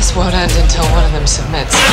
This won't end until one of them submits.